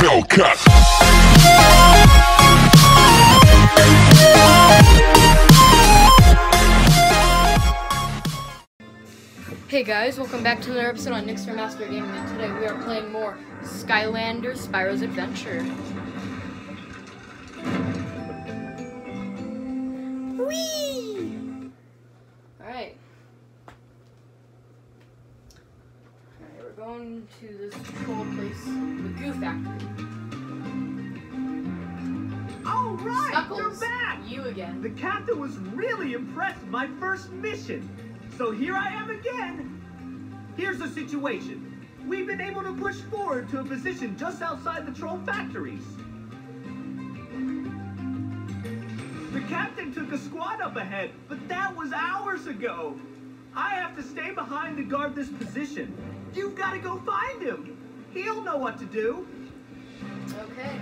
Hey guys, welcome back to another episode on NicksterMaster Gaming, and today we are playing more Skylander Spyro's Adventure. Whee! Going to this cool place, the Goo Factory. All right, Snuggles, you're back. you again. The captain was really impressed with my first mission. So here I am again. Here's the situation. We've been able to push forward to a position just outside the troll factories. The captain took a squad up ahead, but that was hours ago. I have to stay behind to guard this position. You've got to go find him. He'll know what to do. Okay.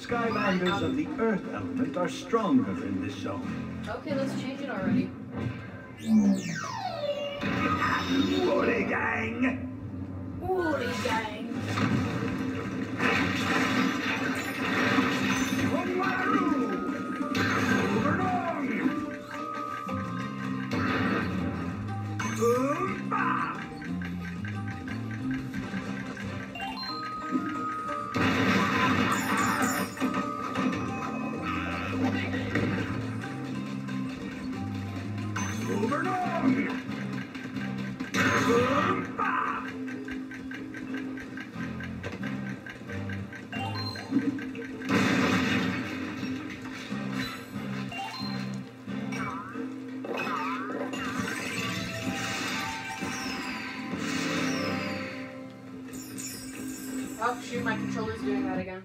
Skylanders of the Earth element are stronger in this zone. Okay, let's change it already. Oh shoot, my controller's doing that again.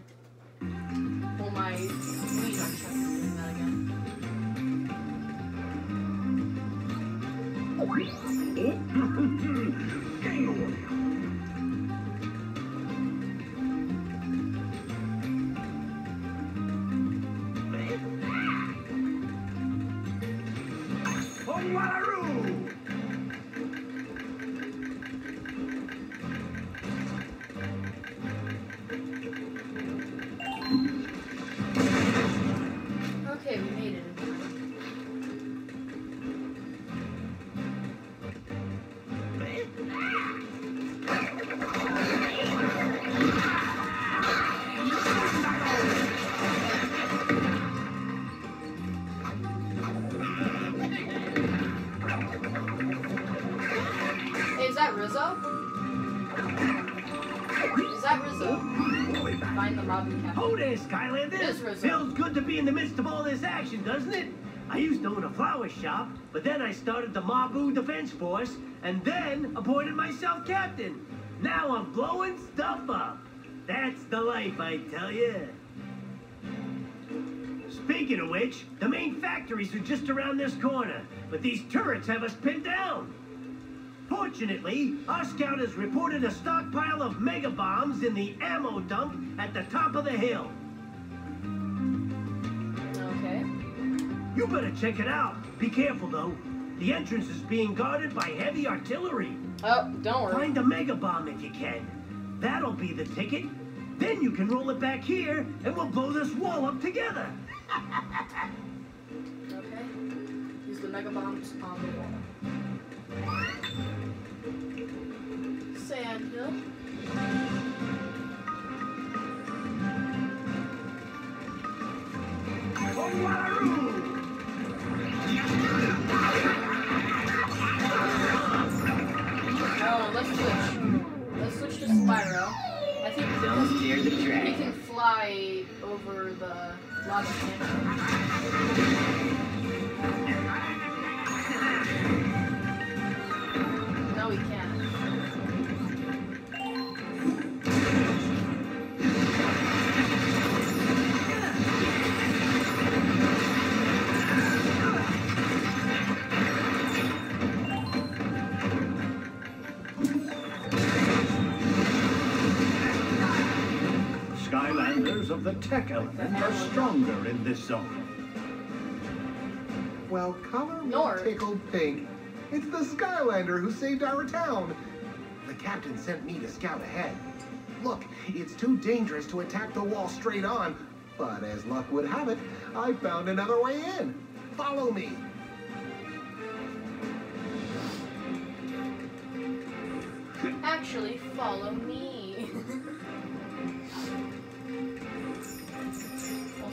Find the Robin Skylanders! It Rizzo. Feels good to be in the midst of all this action, doesn't it? I used to own a flower shop, but then I started the Mabu Defense Force, and then appointed myself captain. Now I'm blowing stuff up. That's the life, I tell you. Speaking of which, the main factories are just around this corner, but these turrets have us pinned down. Fortunately, our scout has reported a stockpile of mega bombs in the ammo dump at the top of the hill. Okay. You better check it out. Be careful, though. The entrance is being guarded by heavy artillery. Oh, don't worry. Find a mega bomb if you can. That'll be the ticket. Then you can roll it back here, and we'll blow this wall up together. Okay. Use the mega bombs on the wall. Sand hill. Oh, let's switch. Let's switch to Spyro. I think Steer the he track. can fly over the lava tech element are stronger in this zone. Well, color me Nor. tickled pink. It's the Skylander who saved our town. The captain sent me to scout ahead. Look, it's too dangerous to attack the wall straight on, but as luck would have it, I found another way in. Follow me. Actually, follow me.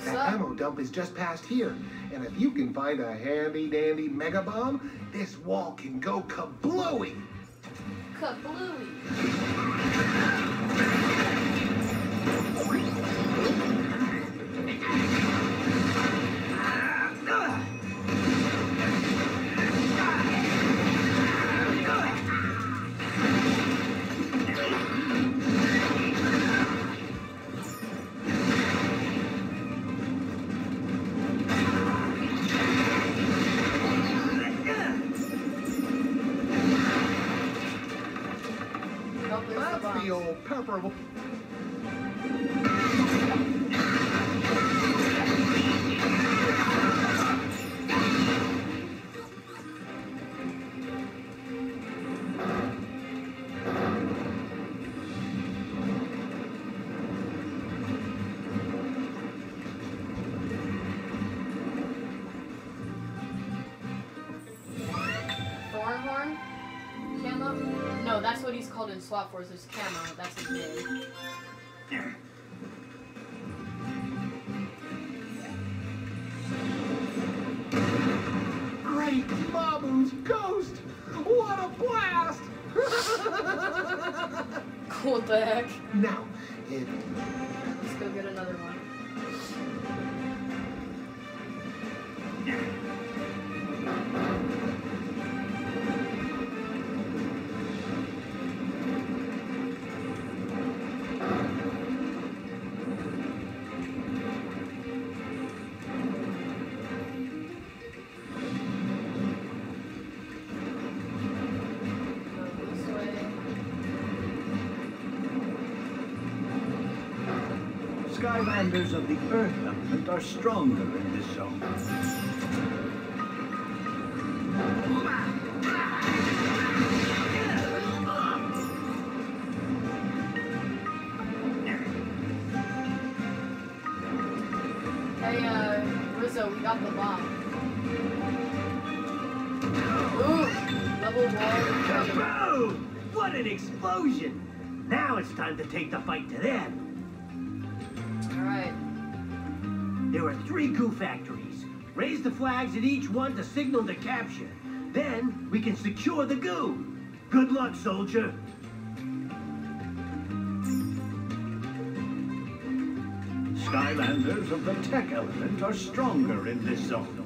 What's That ammo dump is just past here, and if you can find a handy dandy mega bomb, this wall can go kablooey. Kablooey. That's the old pepper. Called in SWAP Force. There's camo. That's his name. Great Mabu's ghost! What a blast! What the heck? now, it Let's go get another one. Skylanders of the Earth element are stronger in this zone. Hey, uh, Rizzo, we got the bomb. Ooh, level one. Kaboom! What an explosion! Now it's time to take the fight to them. There are three goo factories. Raise the flags at each one to signal the capture. Then we can secure the goo. Good luck, soldier. Skylanders of the Tech element are stronger in this zone.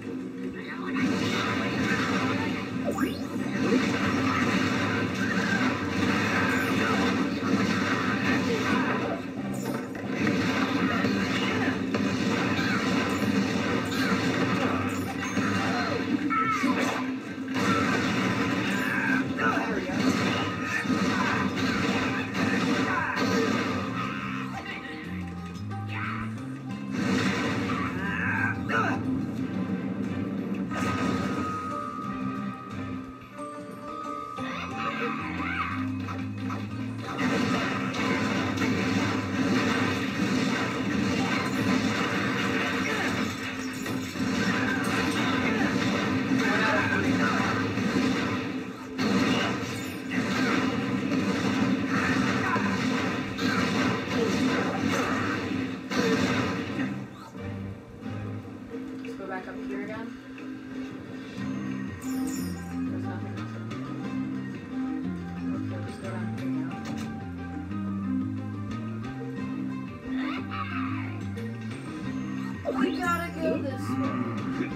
We gotta go this way.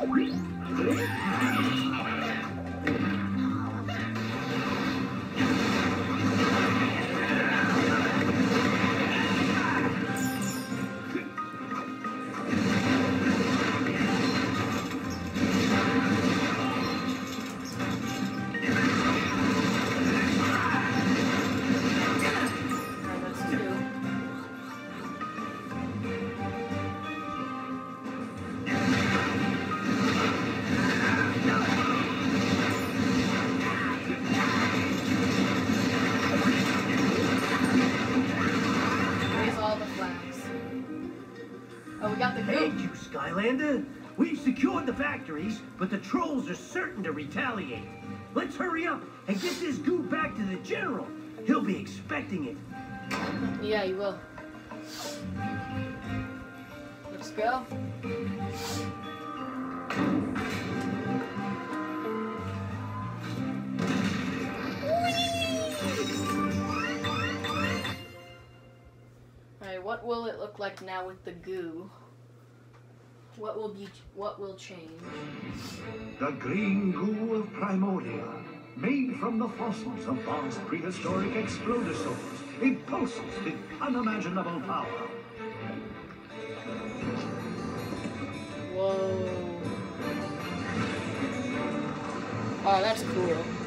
Mm. Oh, we got the Thank goo. you, Skylander. We've secured the factories, but the trolls are certain to retaliate. Let's hurry up and get this goo back to the general. He'll be expecting it. Yeah, you will. Let's go. Look like now with the goo? What will be what will change? The green goo of Primoria, made from the fossils of vast prehistoric explodosaurs, it pulses with unimaginable power. Whoa. Oh, that's cool.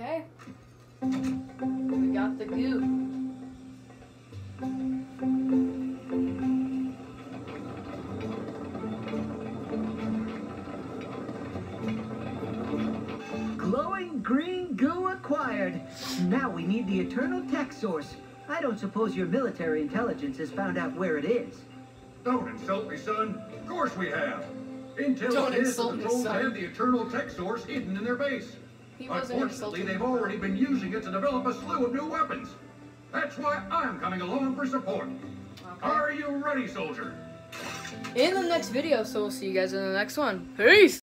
Okay. We got the goo. Glowing green goo acquired. Now we need the eternal tech source. I don't suppose your military intelligence has found out where it is. Don't insult me, son. Of course we have. Intel Don't says insult the me, trolls son. have the eternal tech source hidden in their base. Unfortunately, they've already been using it to develop a slew of new weapons. That's why I'm coming along for support. Okay. Are you ready, soldier? in the next video, so we'll see you guys in the next one. Peace!